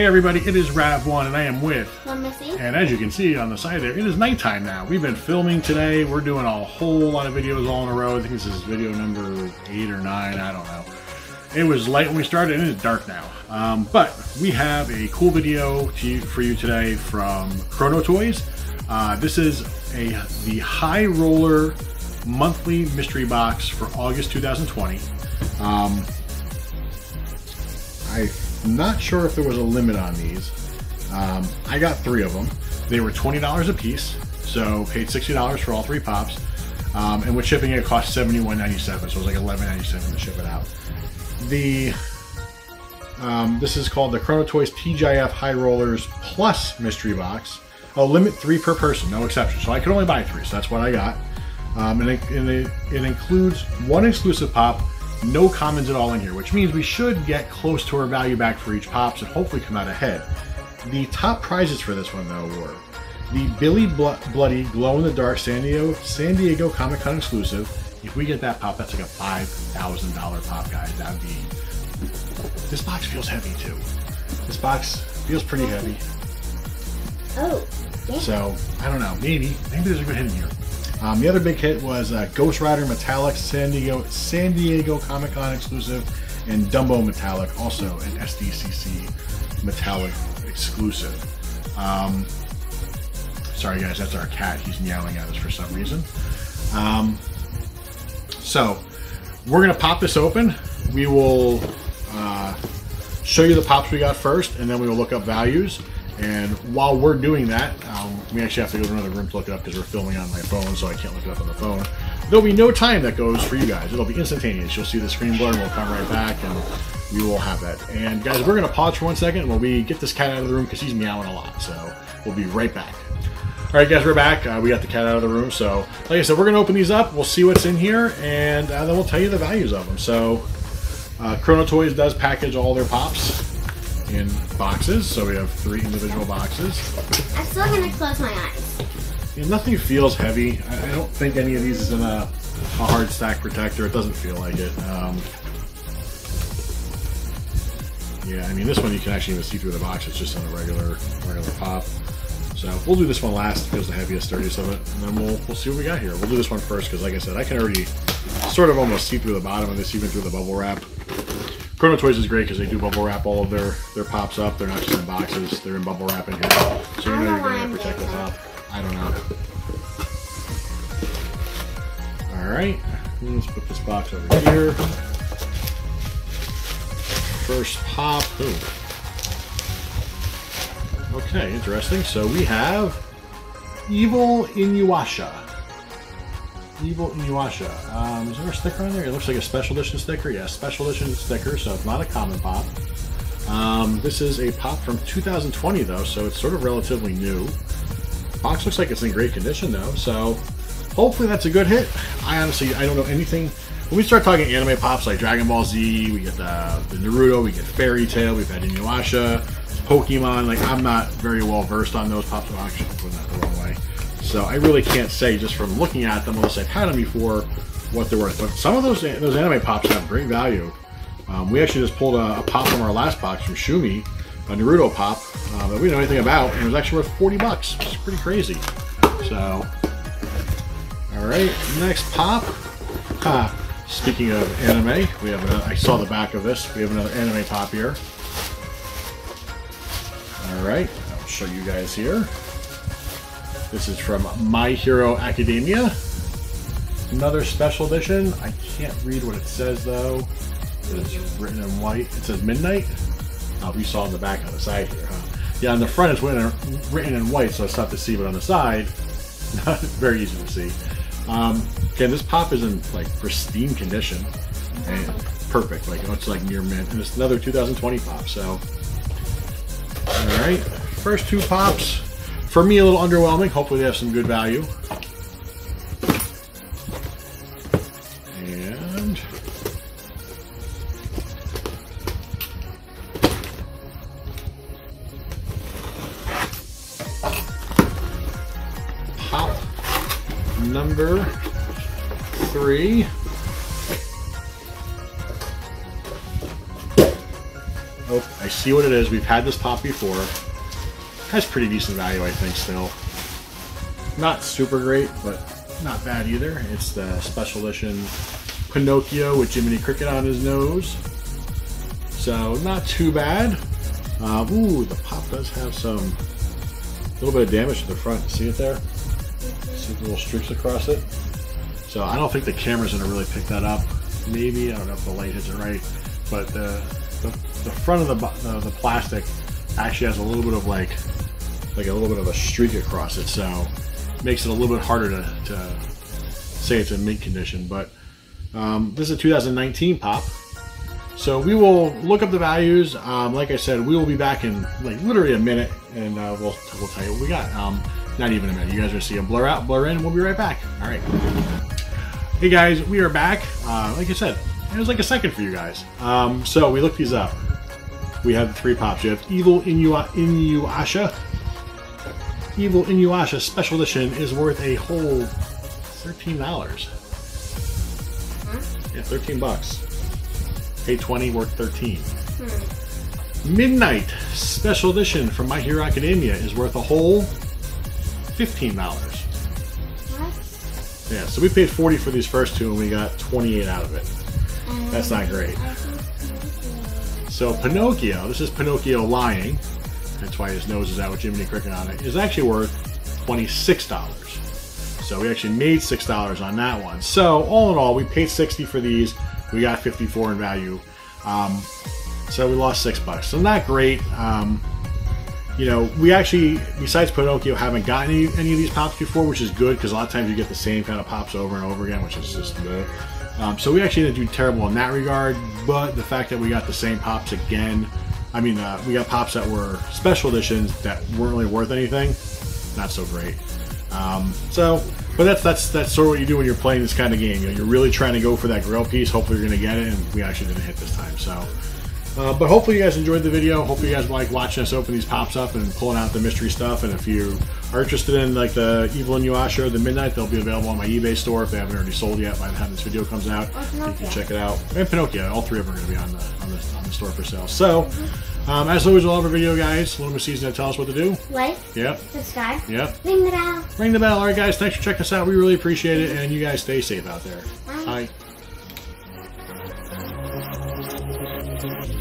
Hey everybody, it is Rav1 and I am with, One Missy. and as you can see on the side there, it is nighttime now. We've been filming today. We're doing a whole lot of videos all in a row. I think this is video number 8 or 9, I don't know. It was light when we started and it is dark now. Um, but we have a cool video to you, for you today from Chrono Toys. Uh, this is a the High Roller monthly mystery box for August 2020. Um, I'm not sure if there was a limit on these. Um, I got three of them. They were twenty dollars a piece, so paid sixty dollars for all three pops. Um, and with shipping, it cost seventy one ninety seven, so it was like eleven ninety seven to ship it out. The um, this is called the Chrono Toys TGIF High Rollers Plus Mystery Box. A limit three per person, no exception. So I could only buy three, so that's what I got. Um, and, it, and it, it includes one exclusive pop, no commons at all in here, which means we should get close to our value back for each pops and hopefully come out ahead. The top prizes for this one, though, were the Billy Blo- Bloody Glow in the Dark San Diego, San Diego Comic Con exclusive. If we get that pop, that's like a $5,000 pop, guys. That'd be. This box feels heavy, too. This box feels pretty heavy. Oh, yeah. So I don't know. Maybe maybe there's a good hit in here. Um, the other big hit was uh, Ghost Rider Metallic San Diego San Diego Comic Con exclusive, and Dumbo Metallic also an SDCC Metallic exclusive. Um, sorry guys, that's our cat. He's meowing at us for some reason. Um, so we're gonna pop this open. We will uh, show you the pops we got first, and then we will look up values. And while we're doing that, um, we actually have to go to another room to look it up because we're filming on my phone, so I can't look it up on the phone. There'll be no time that goes for you guys. It'll be instantaneous. You'll see the screen blur, and we'll come right back, and we will have that. And guys, we're going to pause for one second while we get this cat out of the room because he's meowing a lot. So we'll be right back. All right, guys, we're back. Uh, we got the cat out of the room. So, like I said, we're going to open these up. We'll see what's in here, and uh, then we'll tell you the values of them. So, uh, Chrono Toys does package all their pops in boxes. So we have three individual boxes. I'm still gonna close my eyes. Yeah, nothing feels heavy. I, I don't think any of these is in a, a hard stack protector. It doesn't feel like it. Um, yeah, I mean this one you can actually even see through the box. It's just on a regular regular pop. So we'll do this one last. It feels the heaviest, sturdiest of it, and then we'll we'll see what we got here. We'll do this one first because, like I said, I can already sort of almost see through the bottom of this, even through the bubble wrap. Chrono Toys is great because they do bubble wrap all of their their pops up. They're not just in boxes; they're in bubble wrap in here, so you know I don't know you're going to protect the top. I don't know. All right, let's put this box over here. First pop. Ooh. Okay, interesting. So we have Evil Inuyasha. Evil Inuyasha. Um, is there a sticker on there? It looks like a special edition sticker. Yeah, special edition sticker, so it's not a common pop. Um, this is a pop from 2020, though, so it's sort of relatively new. Box looks like it's in great condition, though, so hopefully that's a good hit. I honestly, I don't know anything. When we start talking anime pops like Dragon Ball Z, we get the, the Naruto, we get Fairy Tail, we've had Inuyasha, Pokemon. Like, I'm not very well versed on those pops. Well, actually, So I really can't say just from looking at them, unless I've had them before, what they're worth. But some of those those anime pops have great value. Um, we actually just pulled a, a pop from our last box from Shumi, a Naruto pop uh, that we didn't know anything about, and it was actually worth 40 bucks. It's pretty crazy. So, all right, next pop. Ha. Speaking of anime, we have. A, I saw the back of this. We have another anime pop here. All right, I'll show you guys here. This is from My Hero Academia. Another special edition. I can't read what it says though. It's written in white. It says Midnight. Oh, you saw on the back on the side here, huh? Yeah, on the front it's written, in white, so it's tough to see, but on the side, very easy to see. Um, again, this pop is in like pristine condition and perfect. Like it's like near mint, and it's another 2020 pop. So, all right, first two pops for me a little underwhelming. Hopefully, they have some good value. And pop number three. Oh, I see what it is. We've had this pop before. Has pretty decent value, I think, still. Not super great, but not bad either. It's the special edition Pinocchio with Jiminy Cricket on his nose. So, not too bad. Uh, ooh, the pop does have some, little bit of damage to the front. See it there? See the little streaks across it? So I don't think the camera's gonna really pick that up. Maybe, I don't know if the light hits it right, but the, the, the front of the, the, the plastic actually has a little bit of like, like a little bit of a streak across it. So makes it a little bit harder to, to say it's in mint condition. But um, this is a 2019 pop. So we will look up the values. Um, like I said, we will be back in like literally a minute, and uh, we'll we'll tell you what we got. Um, not even a minute. You guys are seeing blur out, blur in. We'll be right back. All right. Hey guys, we are back. Uh, like I said, it was like a second for you guys. Um, so we looked these up. We have the three pops. You have Evil Inu- Inuyasha. Evil Inuyasha Special Edition is worth a whole thirteen dollars. Yeah, thirteen bucks. Pay twenty, worth thirteen. Midnight Special Edition from My Hero Academia is worth a whole fifteen dollars. Yeah, so we paid forty for these first two, and we got twenty-eight out of it. That's not great. So Pinocchio, this is Pinocchio lying. That's why his nose is out with Jiminy Cricket on it. Is actually worth twenty-six dollars. So we actually made six dollars on that one. So all in all, we paid sixty for these. We got fifty-four in value. Um, so we lost six bucks. So not great. Um, you know, we actually, besides Pinocchio, haven't gotten any, any of these pops before, which is good because a lot of times you get the same kind of pops over and over again, which is just the. Um, so we actually didn't do terrible in that regard, but the fact that we got the same pops again, I mean, uh, we got pops that were special editions that weren't really worth anything, not so great. Um, so, but that's that's that's sort of what you do when you're playing this kind of game. You know, you're really trying to go for that grail piece. Hopefully, you're going to get it, and we actually didn't hit this time. So, uh, but hopefully you guys enjoyed the video. Hopefully you guys like watching us open these pops up and pulling out the mystery stuff. And if you are interested in like the Evil Inuyasha or the Midnight, they'll be available on my eBay store if they haven't already sold yet by the time this video comes out. Oh, you can check it out. And Pinocchio, all three of them are going to be on the, on the, on the store for sale. So, um, as always, we'll have a video, guys. Lumma Season to tell us what to do. Like. Yep. Subscribe. Yep. Ring the bell. Ring the bell. All right, guys. Thanks for checking us out. We really appreciate it. And you guys stay safe out there. Bye. Bye.